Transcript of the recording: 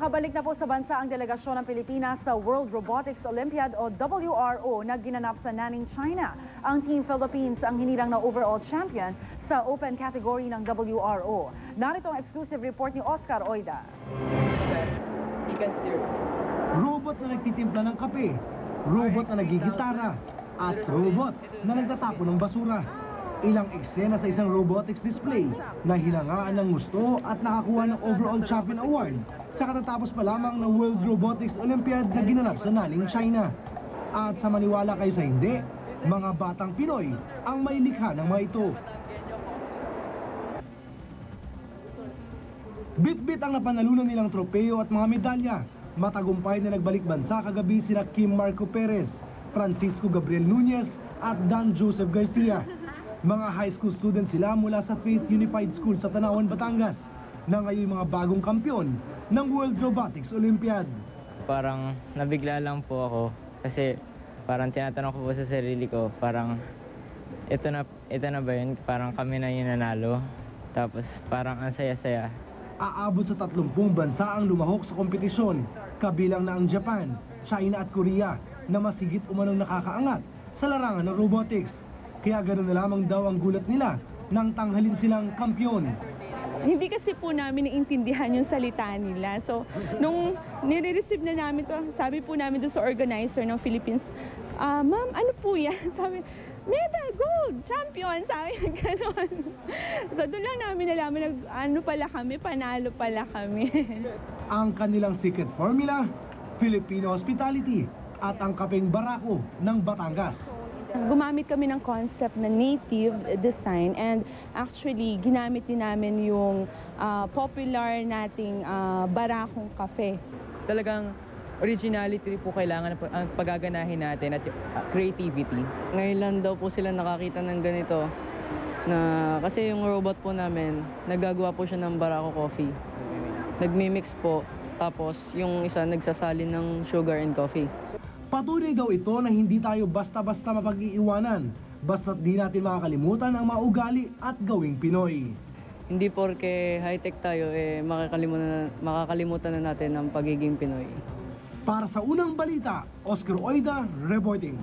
Nakabalik na po sa bansa ang delegasyon ng Pilipinas sa World Robotics Olympiad o WRO na ginanap sa Nanning, China. Ang Team Philippines ang hinirang na overall champion sa open category ng WRO. Narito ang exclusive report ni Oscar Oida. Robot na nagtitimpla ng kape, robot na nagigitara, at robot na nagtatapo ng basura. Ilang eksena sa isang robotics display na hinangaan ng gusto at nakakuha ng overall champion award sa katatapos pa lamang ng World Robotics Olympiad na ginanap sa Nanning, China. At sa maniwala kayo sa hindi, mga batang Pinoy ang may likha ng mga ito. Bit-bit ang napanalunan nilang tropeo at mga medalya. Matagumpay na nagbalik bansa kagabi sina Kim Marco Perez, Francisco Gabriel Nunez at Dan Joseph Garcia. Mga high school students sila mula sa Faith Unified School sa Tanawan, Batangas na ngayon mga bagong kampyon ng World Robotics Olympiad. Parang nabigla lang po ako kasi parang tinatanong ko po sa sarili ko, parang ito na, ito na ba yun? Parang kami na yung nanalo. Tapos parang ang saya-saya. Aabot sa 30 bansa ang lumahok sa kompetisyon, kabilang na ang Japan, China at Korea na masigit umanong nakakaangat sa larangan ng robotics. Kaya ganoon na lamang daw ang gulat nila nang tanghalin silang kampyon. hindi kasi po namin naintindihan yung salita nila. So, nung nire-receive na namin to, sabi po namin doon sa organizer ng Philippines, ah, ma'am, ano po yan? Sabi, medal, gold, champion, sabi gano'n. So, doon lang namin nalaman, nag, ano pala kami, panalo pala kami. Ang kanilang secret formula, Filipino hospitality at ang kapeng barako ng Batangas. Gumamit kami ng concept na native design and actually ginamit din namin yung ah, popular nating ah, barakong kafe. talagang originality po kailangan ang pagaganahin natin at uh, creativity. Ngayon lang daw po sila nakakita ng ganito na kasi yung robot po namin, naggagawa po siya ng Barako coffee. Nagmi-mix po, tapos yung isa nagsasalin ng sugar and coffee. Patuloy daw ito na hindi tayo basta-basta mapag-iiwanan basta't di natin makakalimutan ang mga ugali at gawing Pinoy. Hindi porke high-tech tayo, eh, makakalimutan, makakalimutan na natin ang pagiging Pinoy. Para sa unang balita, Oscar Oida reporting.